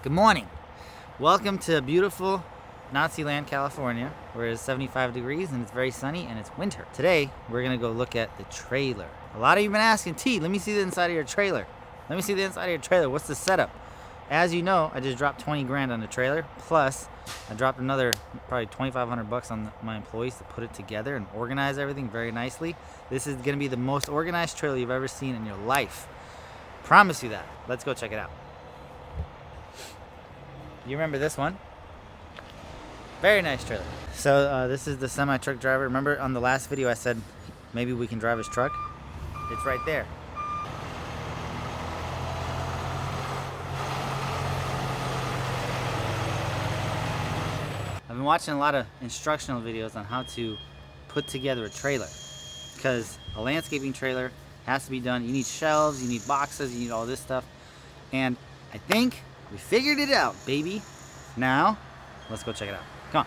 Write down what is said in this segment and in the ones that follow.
Good morning. Welcome to beautiful Nazi land, California, where it's 75 degrees and it's very sunny and it's winter. Today, we're gonna go look at the trailer. A lot of you have been asking, T, let me see the inside of your trailer. Let me see the inside of your trailer. What's the setup? As you know, I just dropped 20 grand on the trailer. Plus, I dropped another probably 2,500 bucks on my employees to put it together and organize everything very nicely. This is gonna be the most organized trailer you've ever seen in your life. Promise you that. Let's go check it out. You remember this one? Very nice trailer. So uh, this is the semi truck driver. Remember on the last video I said maybe we can drive his truck? It's right there. I've been watching a lot of instructional videos on how to put together a trailer because a landscaping trailer has to be done. You need shelves, you need boxes, you need all this stuff. And I think we figured it out, baby. Now, let's go check it out. Come on.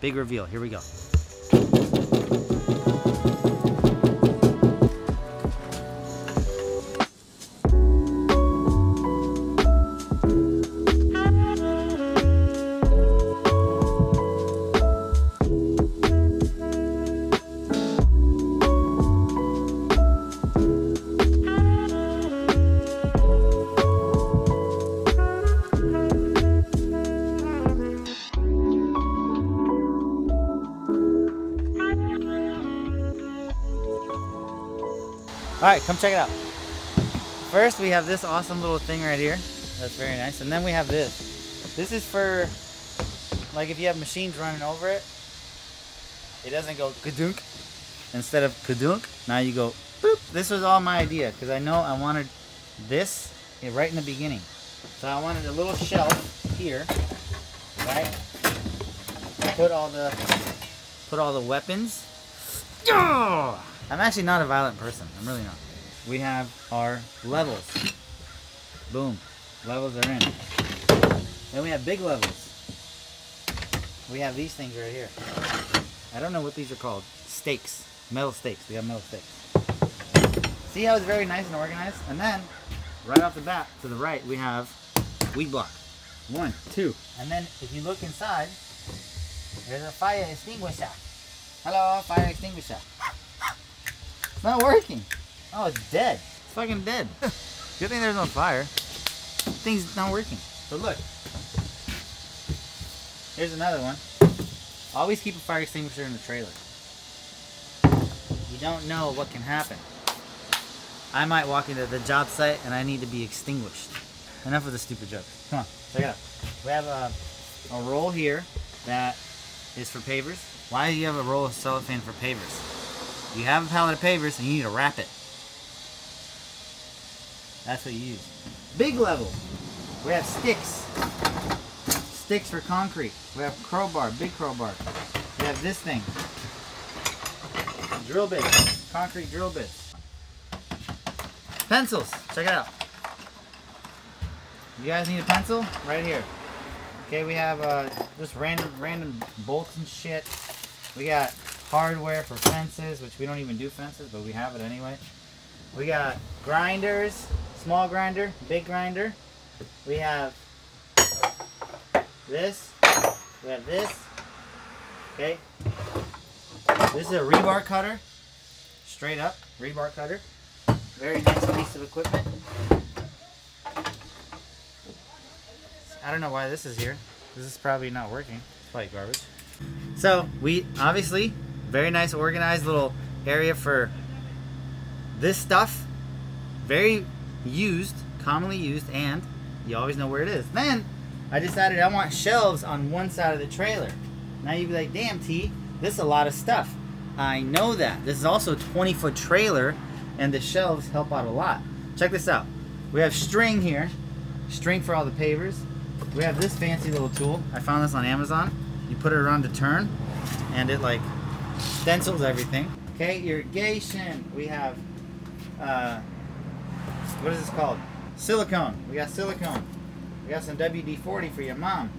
Big reveal. Here we go. All right, come check it out. First, we have this awesome little thing right here. That's very nice. And then we have this. This is for, like if you have machines running over it, it doesn't go kadunk. Instead of kadunk, now you go boop. This was all my idea because I know I wanted this right in the beginning. So I wanted a little shelf here, right? Put all the, put all the weapons. Oh! I'm actually not a violent person. I'm really not. We have our levels. Boom. Levels are in. Then we have big levels. We have these things right here. I don't know what these are called. Stakes. Metal stakes. We have metal stakes. See how it's very nice and organized? And then, right off the bat, to the right, we have weed block. One, two. And then, if you look inside, there's a fire extinguisher. Hello, fire extinguisher. It's not working. Oh, it's dead. It's fucking dead. Good thing there's no fire. Thing's not working. But look. Here's another one. Always keep a fire extinguisher in the trailer. You don't know what can happen. I might walk into the job site and I need to be extinguished. Enough of the stupid jokes. Come on, check it out. We have a, a roll here that is for pavers. Why do you have a roll of cellophane for pavers? You have a pallet of pavers and you need to wrap it. That's what you use. Big level. We have sticks. Sticks for concrete. We have crowbar, big crowbar. We have this thing. Drill bits. Concrete drill bits. Pencils. Check it out. You guys need a pencil? Right here. Okay, we have uh, just random random bolts and shit. We got hardware for fences, which we don't even do fences, but we have it anyway. We got grinders, small grinder, big grinder. We have this. We have this. Okay. This is a rebar cutter. Straight up, rebar cutter. Very nice piece of equipment. I don't know why this is here. This is probably not working. It's probably garbage. So we obviously very nice organized little area for this stuff. Very used, commonly used, and you always know where it is. Then I decided I want shelves on one side of the trailer. Now you'd be like, damn T, this is a lot of stuff. I know that. This is also a 20 foot trailer and the shelves help out a lot. Check this out. We have string here. String for all the pavers. We have this fancy little tool. I found this on Amazon. You put it around to turn and it like stencils everything. Okay, irrigation. We have, uh, what is this called? Silicone. We got silicone. We got some WD-40 for your mom.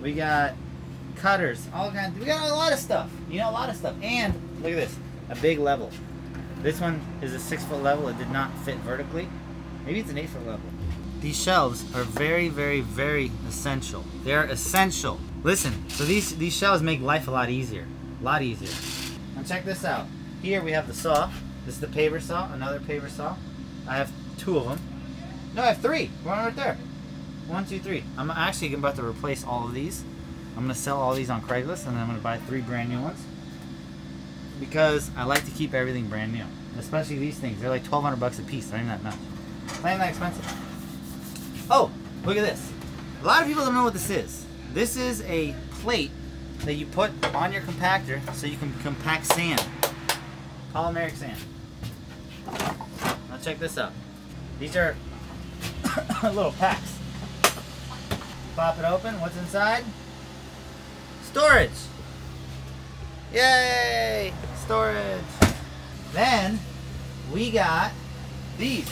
We got cutters. All kinds. We got a lot of stuff. You know, a lot of stuff. And look at this, a big level. This one is a six foot level. It did not fit vertically. Maybe it's an eight foot level. these shelves are very, very, very essential. They're essential. Listen, so these, these shelves make life a lot easier. A lot easier. Now check this out. Here we have the saw. This is the paver saw, another paver saw. I have two of them. No, I have three. One right there. One, two, three. I'm actually about to replace all of these. I'm gonna sell all these on Craigslist and then I'm gonna buy three brand new ones. Because I like to keep everything brand new. Especially these things. They're like 1200 bucks a piece. They're not that much. Even that expensive. Oh, look at this. A lot of people don't know what this is. This is a plate that you put on your compactor so you can compact sand. Polymeric sand. Now check this out. These are little packs. Pop it open. What's inside? Storage. Yay! Storage. Then we got these.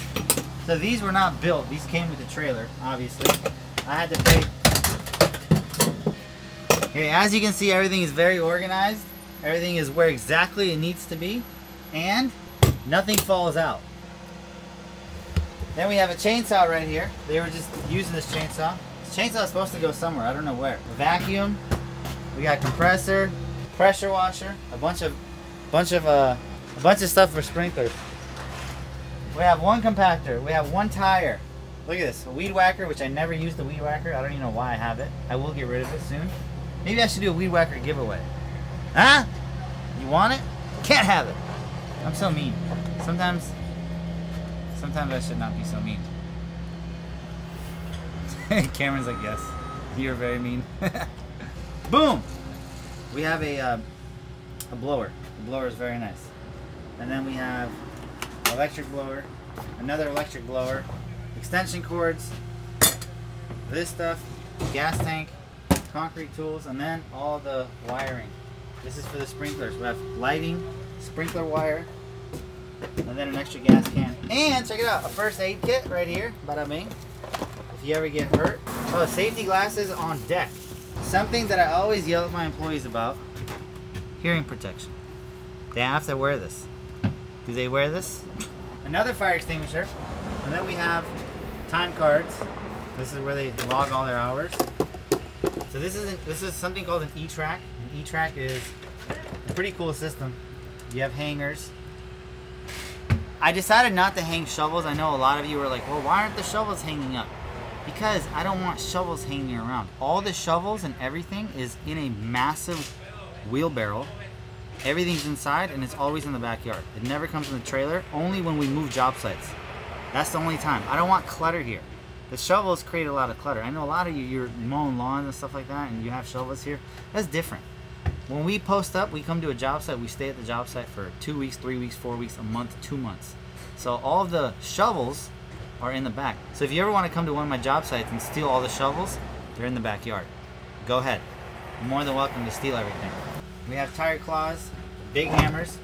So these were not built. These came with the trailer, obviously. I had to pay. Okay, as you can see, everything is very organized. Everything is where exactly it needs to be. And nothing falls out. Then we have a chainsaw right here. They were just using this chainsaw. This chainsaw is supposed to go somewhere. I don't know where. A vacuum. We got compressor, pressure washer, a bunch of, bunch of, uh, a bunch of stuff for sprinklers. We have one compactor. We have one tire. Look at this. A weed whacker, which I never used the weed whacker. I don't even know why I have it. I will get rid of it soon. Maybe I should do a weed whacker giveaway. Huh? You want it? Can't have it. I'm so mean. Sometimes, sometimes I should not be so mean. Hey, Cameron's like, yes, you're very mean. Boom! We have a, uh, a blower. The blower is very nice. And then we have electric blower, another electric blower, extension cords, this stuff, gas tank, concrete tools, and then all the wiring. This is for the sprinklers. We have lighting, sprinkler wire, and then an extra gas can. And check it out, a first aid kit right here, bada bing. If you ever get hurt. Oh, safety glasses on deck. Something that I always yell at my employees about, hearing protection. They have to wear this. Do they wear this? Another fire extinguisher. And then we have time cards. This is where they log all their hours. So this is this is something called an E-Track. An E-Track is a pretty cool system. You have hangers. I decided not to hang shovels. I know a lot of you are like, well, why aren't the shovels hanging up? Because I don't want shovels hanging around. All the shovels and everything is in a massive wheelbarrow. Everything's inside and it's always in the backyard. It never comes in the trailer, only when we move job sites. That's the only time. I don't want clutter here. The shovels create a lot of clutter. I know a lot of you, you're mowing lawns and stuff like that and you have shovels here. That's different. When we post up, we come to a job site, we stay at the job site for two weeks, three weeks, four weeks, a month, two months. So all the shovels are in the back. So if you ever want to come to one of my job sites and steal all the shovels, they're in the backyard. Go ahead. You're more than welcome to steal everything. We have tire claws, big hammers.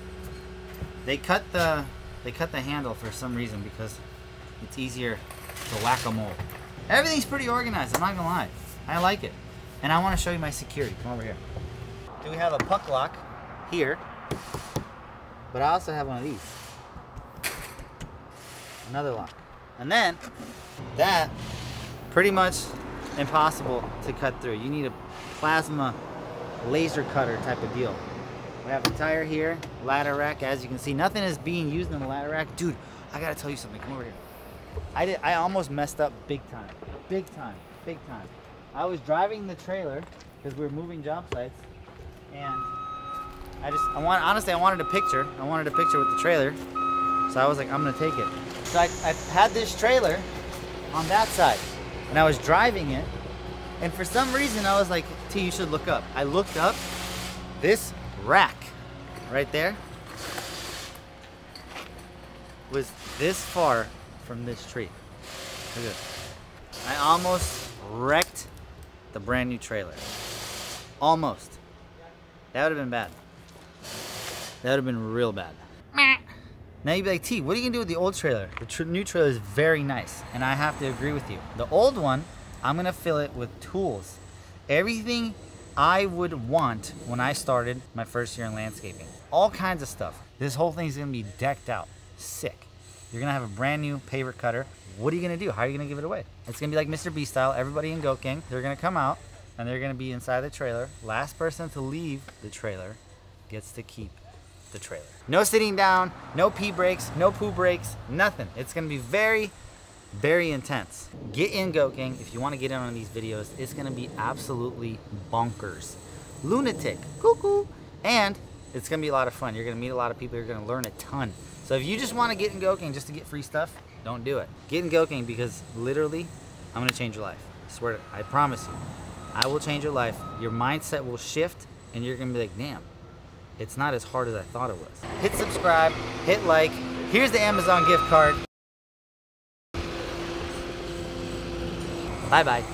They cut the they cut the handle for some reason because it's easier to whack-a-mole. Everything's pretty organized, I'm not gonna lie. I like it. And I want to show you my security. Come over here. Do we have a puck lock here? But I also have one of these. Another lock. And then that pretty much impossible to cut through. You need a plasma laser cutter type of deal. We have a tire here, ladder rack. As you can see, nothing is being used in the ladder rack. Dude, I gotta tell you something. Come over here. I did. I almost messed up big time. Big time. Big time. I was driving the trailer because we were moving job sites, and I just, I want, honestly, I wanted a picture. I wanted a picture with the trailer, so I was like, I'm gonna take it. So I, I had this trailer on that side, and I was driving it, and for some reason I was like, T, you should look up. I looked up, this rack right there was this far from this tree. Look at this. I almost wrecked the brand new trailer. Almost. That would have been bad. That would have been real bad. Now you'd be like, T, what are you gonna do with the old trailer? The tr new trailer is very nice, and I have to agree with you. The old one, I'm gonna fill it with tools. Everything I would want when I started my first year in landscaping. All kinds of stuff. This whole thing's gonna be decked out. Sick. You're gonna have a brand new paver cutter, what are you gonna do? How are you gonna give it away? It's gonna be like Mr. Beast style. Everybody in Goat Gang, they're gonna come out and they're gonna be inside the trailer. Last person to leave the trailer gets to keep the trailer. No sitting down, no pee breaks, no poo breaks, nothing. It's gonna be very, very intense. Get in Goat Gang if you wanna get in on these videos. It's gonna be absolutely bonkers. Lunatic, cuckoo. And it's gonna be a lot of fun. You're gonna meet a lot of people, you're gonna learn a ton. So if you just wanna get in Goat Gang just to get free stuff, don't do it. Get in Goat Gang because literally, I'm gonna change your life. I swear to, I promise you. I will change your life. Your mindset will shift and you're gonna be like, damn, it's not as hard as I thought it was. Hit subscribe, hit like. Here's the Amazon gift card. Bye bye.